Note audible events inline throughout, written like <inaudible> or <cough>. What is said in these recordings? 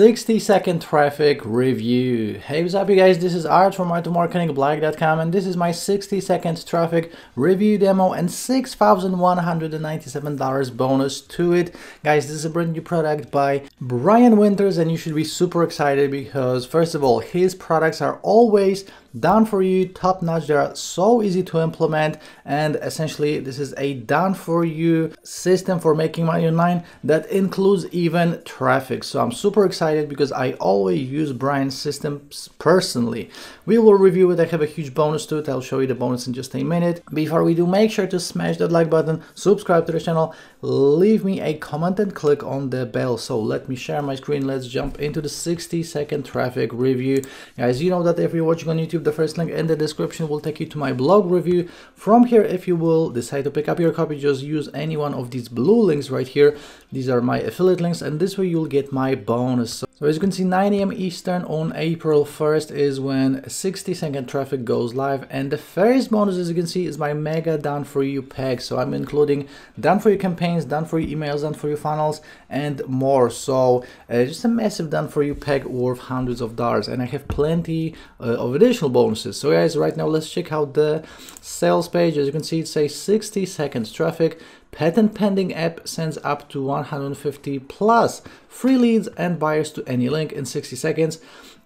60 second traffic review. Hey, what's up you guys? This is Art from artofmarketingblog.com and this is my 60 second traffic review demo and $6,197 bonus to it. Guys, this is a brand new product by Bryan Winters and you should be super excited because first of all, his products are always done for you, top notch. They are so easy to implement and essentially this is a done for you system for making money online that includes even traffic. So I'm super excited because I always use Bryan's systems personally. We will review it. I have a huge bonus to it. I'll show you the bonus in just a minute. Before we do, make sure to smash that like button, subscribe to the channel, leave me a comment and click on the bell. So let me share my screen. Let's jump into the 60 second traffic review. Guys, you know that if you're watching on YouTube, the first link in the description will take you to my blog review. From here, if you will decide to pick up your copy, just use any one of these blue links right here. These are my affiliate links and this way you'll get my bonus. So as you can see, 9 a.m. Eastern on April 1st is when 60 second traffic goes live. And the first bonus, as you can see, is my mega done for you pack. So I'm including done for you campaigns, done for you emails, done for you funnels, and more. So uh, just a massive done for you pack worth hundreds of dollars. And I have plenty uh, of additional bonuses. So guys, right now let's check out the sales page. As you can see, it says 60 seconds traffic. Patent pending app sends up to 150 plus free leads and buyers to any link in 60 seconds.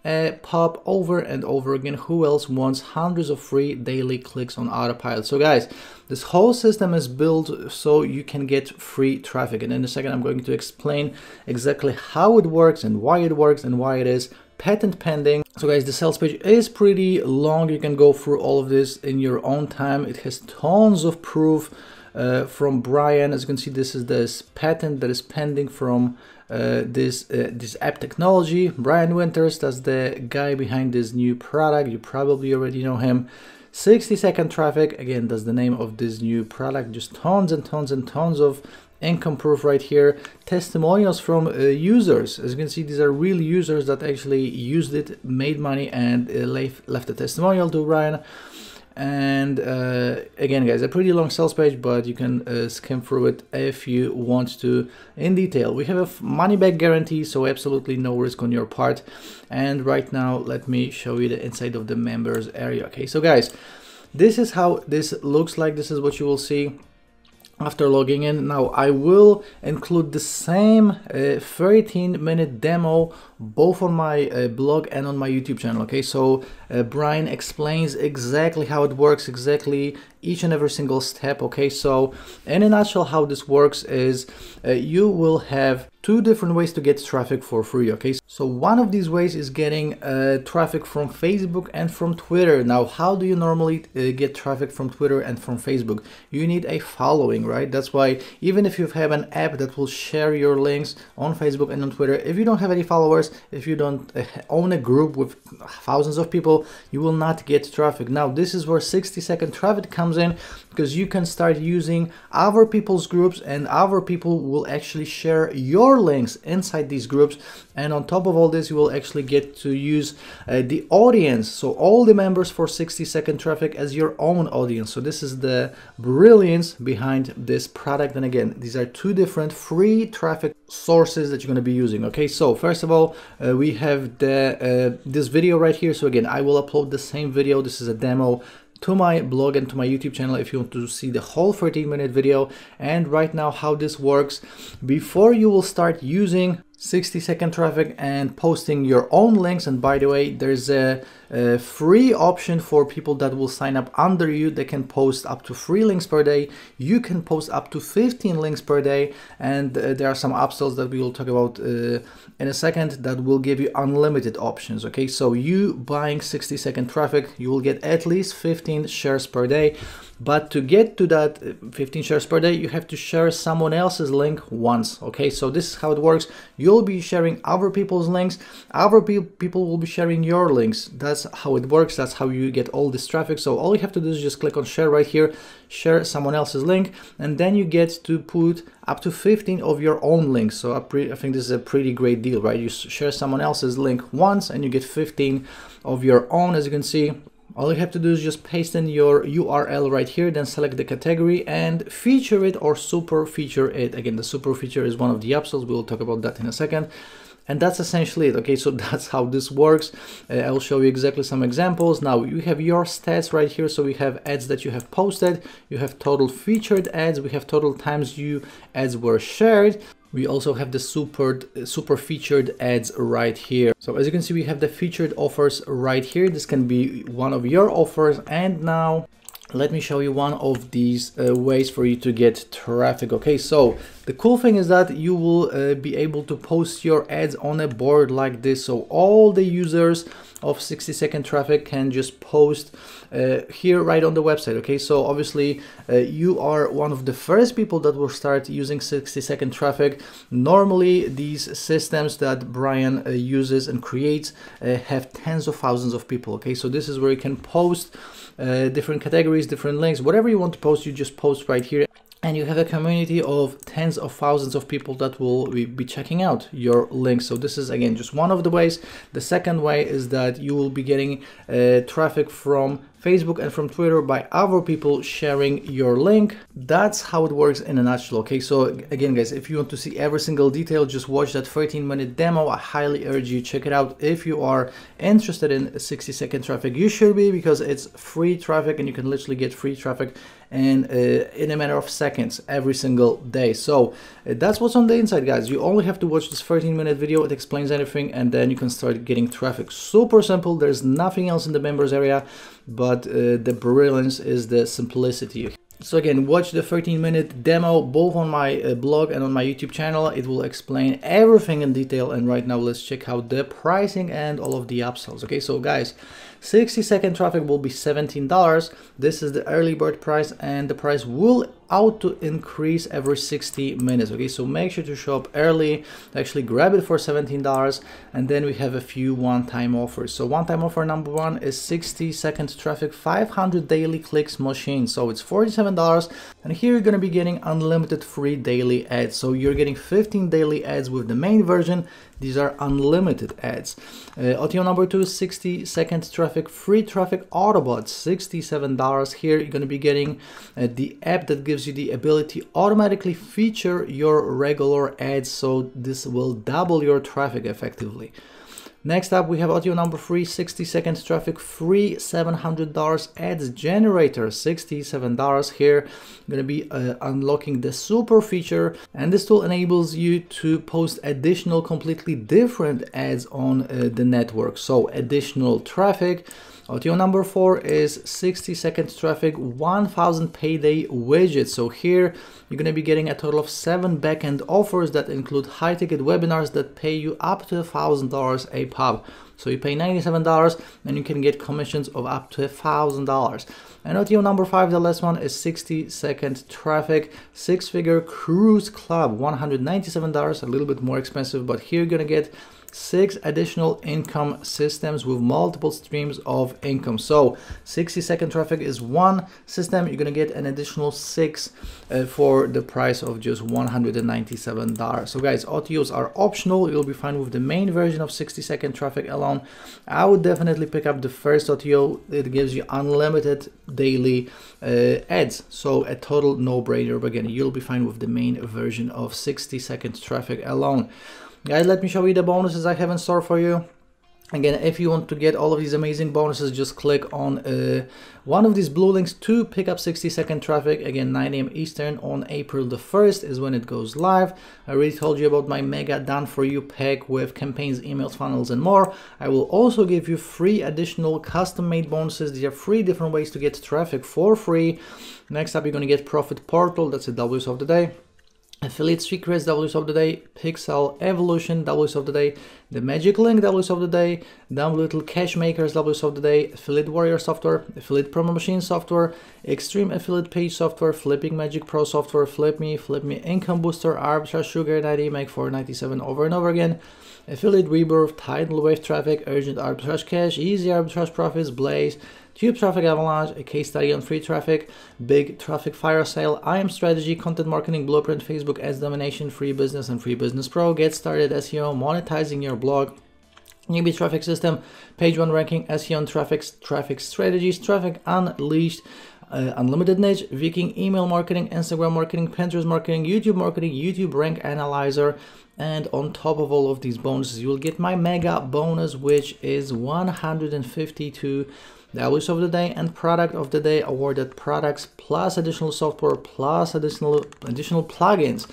Uh, pop over and over again. Who else wants hundreds of free daily clicks on autopilot? So guys, this whole system is built so you can get free traffic. And in a second, I'm going to explain exactly how it works and why it works and why it is patent pending. So guys, the sales page is pretty long. You can go through all of this in your own time. It has tons of proof uh, from Bryan. As you can see, this is this patent that is pending from uh, this uh, this app technology. Bryan Winters, that's the guy behind this new product. You probably already know him. 60 second traffic, again, that's the name of this new product. Just tons and tons and tons of income proof right here. Testimonials from uh, users. As you can see, these are real users that actually used it, made money, and uh, left, left a testimonial to Bryan and uh, again guys a pretty long sales page but you can uh, skim through it if you want to in detail. We have a money back guarantee so absolutely no risk on your part. And right now let me show you the inside of the members area okay? So guys this is how this looks like. This is what you will see after logging in. Now I will include the same uh, 13 minute demo both on my uh, blog and on my YouTube channel. Okay, so uh, Bryan explains exactly how it works, exactly each and every single step. Okay, so in a nutshell, how this works is uh, you will have two different ways to get traffic for free okay? So one of these ways is getting uh, traffic from facebook and from twitter. Now how do you normally uh, get traffic from twitter and from facebook? You need a following right? That's why even if you have an app that will share your links on facebook and on twitter if you don't have any followers if you don't uh, own a group with thousands of people you will not get traffic. Now this is where 60 second traffic comes in because you can start using other people's groups and other people will actually share your your links inside these groups and on top of all this you will actually get to use uh, the audience. So all the members for 60 second traffic as your own audience. So this is the brilliance behind this product. And again these are two different free traffic sources that you're going to be using okay? So first of all uh, we have the uh, this video right here. So again I will upload the same video. This is a demo to my blog and to my YouTube channel if you want to see the whole 13 minute video. And right now how this works before you will start using 60 second traffic and posting your own links. And by the way there's a, a, free option for people that will sign up under you. They can post up to three links per day. You can post up to 15 links per day. And uh, there are some upsells that we will talk about uh, in a second that will give you unlimited options okay? So you buying 60 second traffic you will get at least 15 shares per day. But to get to that uh, 15 shares per day, you have to share someone else's link once. Okay, so this is how it works. You'll be sharing other people's links. Other pe people will be sharing your links. That's how it works. That's how you get all this traffic. So all you have to do is just click on share right here, share someone else's link, and then you get to put up to 15 of your own links. So I, I think this is a pretty great deal, right? You share someone else's link once and you get 15 of your own, as you can see. All you have to do is just paste in your URL right here, then select the category and feature it or super feature it. Again, the super feature is one of the upsells. We'll talk about that in a second. and that's essentially it okay? So <laughs> that's how this works. Uh, i'll show you exactly some examples. Now you have your stats right here. So we have ads that you have posted. You have total featured ads. We have total times you ads were shared we also have the super super featured ads right here. So as you can see we have the featured offers right here. This can be one of your offers. And now let me show you one of these uh, ways for you to get traffic okay? So the cool thing is that you will uh, be able to post your ads on a board like this. So all the users of 60 second traffic can just post uh, here right on the website okay? So obviously uh, you are one of the first people that will start using 60 second traffic. Normally these systems that Bryan uh, uses and creates uh, have tens of thousands of people okay? So this is where you can post different categories, different links, whatever you want to post, you just post right here. And you have a community of tens of thousands of people that will be checking out your links. So this is again just one of the ways. The second way is that you will be getting uh, traffic from Facebook and from Twitter by other people sharing your link. That's how it works in a nutshell. Okay, so again, guys, if you want to see every single detail, just watch that 13 minute demo. I highly urge you check it out. If you are interested in 60 second traffic, you should be because it's free traffic and you can literally get free traffic and uh, in a matter of seconds every single day so uh, that's what's on the inside guys you only have to watch this 13 minute video it explains everything and then you can start getting traffic super simple there's nothing else in the members area but uh, the brilliance is the simplicity so again, watch the 13 minute demo both on my uh, blog and on my YouTube channel. It will explain everything in detail. And right now, let's check out the pricing and all of the upsells. Okay, so guys, 60 second traffic will be $17. This is the early bird price and the price will auto increase every 60 minutes. Okay, so make sure to show up early, actually grab it for $17 and then we have a few one-time offers. So one-time offer number one is 60 second traffic, 500 daily clicks machine. So it's $47 and here you're gonna be getting unlimited free daily ads. So you're getting 15 daily ads with the main version, these are unlimited ads. Uh, OTO number two, 60 second traffic, free traffic Autobot, $67. Here you're going to be getting uh, the app that gives you the ability automatically feature your regular ads. So this will double your traffic effectively. Next up, we have OTO number three, 60 seconds traffic, free $700 ads generator, $67 here. I'm gonna be uh, unlocking the super feature and this tool enables you to post additional completely different ads on uh, the network. So additional traffic, OTO number four is 60 seconds traffic, 1000 payday widgets. So here you're going to be getting a total of seven backend offers that include high ticket webinars that pay you up to $1,000 a pop. So you pay $97 and you can get commissions of up to $1,000. And OTO number five, the last one is 60 second traffic, six figure cruise club, $197, a little bit more expensive, but here you're gonna get six additional income systems with multiple streams of income. So 60 second traffic is one system. You're going to get an additional six uh, for the price of just $197. So guys, OTOs are optional. You'll be fine with the main version of 60 second traffic alone. I would definitely pick up the first OTO. It gives you unlimited daily uh, ads. So a total no-brainer. But again, you'll be fine with the main version of 60 second traffic alone. Guys, let me show you the bonuses I have in store for you. Again, if you want to get all of these amazing bonuses, just click on uh, one of these blue links to pick up 60 second traffic. Again, 9 a.m. Eastern on April the 1st is when it goes live. I already told you about my mega done for you pack with campaigns, emails, funnels, and more. I will also give you free additional custom made bonuses. These are three different ways to get traffic for free. Next up, you're going to get Profit Portal. That's the WSO of the day. Affiliate Secrets WSO of the Day, Pixel Evolution WSO of the Day, the Magic Link WSO of the Day, Dumb Little Cash Makers WSO of the Day, Affiliate Warrior Software, Affiliate Promo Machine Software, Extreme Affiliate Page Software, Flipping Magic Pro Software, Flip Me, Flip Me Income Booster, Arbitrage Sugar 90, Make 497 over and over again, Affiliate Rebirth, Tidal Wave Traffic, Urgent Arbitrage Cash, Easy Arbitrage Profits, Blaze, Tube Traffic Avalanche, a case study on free traffic, big traffic fire sale, I am strategy, content marketing blueprint, Facebook ads domination, free business and free business pro, get started SEO, monetizing your blog, newbie traffic system, page one ranking, SEO traffic, traffic strategies, traffic unleashed, uh, unlimited niche, Viking email marketing, Instagram marketing, Pinterest marketing, YouTube marketing, YouTube rank analyzer, and on top of all of these bonuses, you will get my mega bonus, which is 152 values of the day and product of the day awarded products plus additional software plus additional additional plugins.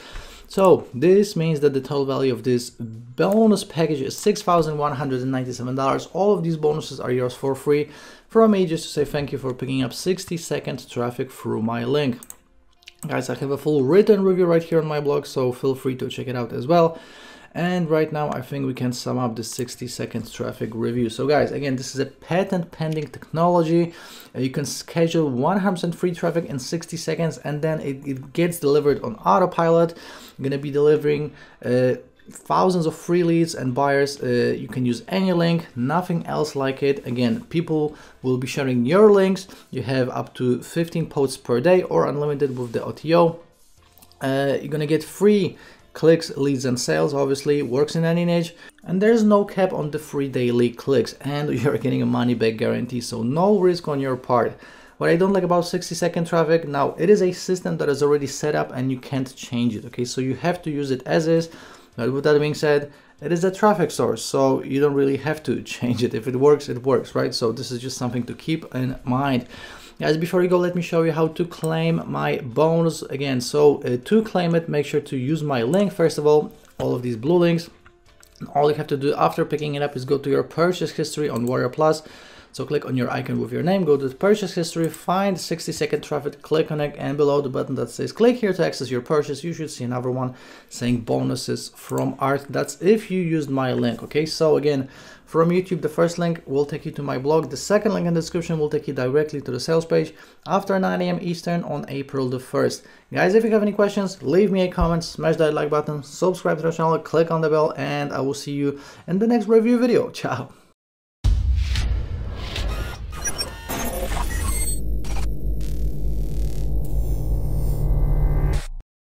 So this means that the total value of this bonus package is $6,197. All of these bonuses are yours for free from me just to say thank you for picking up 60 second traffic through my link. Guys, I have a full written review right here on my blog, so feel free to check it out as well. And right now, I think we can sum up the 60 seconds traffic review. So guys, again, this is a patent pending technology. Uh, you can schedule 100% free traffic in 60 seconds and then it, it gets delivered on autopilot. I'm gonna be delivering uh, thousands of free leads and buyers. Uh, you can use any link, nothing else like it. Again, people will be sharing your links. You have up to 15 posts per day or unlimited with the OTO. Uh, you're gonna get free clicks, leads and sales obviously works in any niche and there's no cap on the free daily clicks and <laughs> you're getting a money back guarantee so no risk on your part. What I don't like about 60 second traffic, now it is a system that is already set up and you can't change it, okay? So you have to use it as is. But with that being said, it is a traffic source, so you don't really have to <laughs> change it. If it works, it works, right? So this is just something to keep in mind. Guys, before you go, let me show you how to claim my bonus again. So uh, to claim it, make sure to use my link. First of all, all of these blue links. All you have to do after picking it up is go to your purchase history on Warrior Plus so click on your icon with your name, go to the purchase history, find 60 second traffic, click on it, and below the button that says click here to access your purchase, you should see another one saying bonuses from art. That's if you used my link, okay? So again, from YouTube, the first link will take you to my blog. The second link in the description will take you directly to the sales page after 9 a.m. Eastern on April the 1st. Guys, if you have any questions, leave me a comment, smash that like button, subscribe to the channel, click on the bell, and I will see you in the next review video. <laughs> Ciao.